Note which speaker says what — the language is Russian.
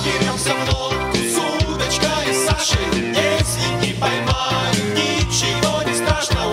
Speaker 1: Наберемся в лодку с удочкой Саши Если не поймаю, ничего не страшно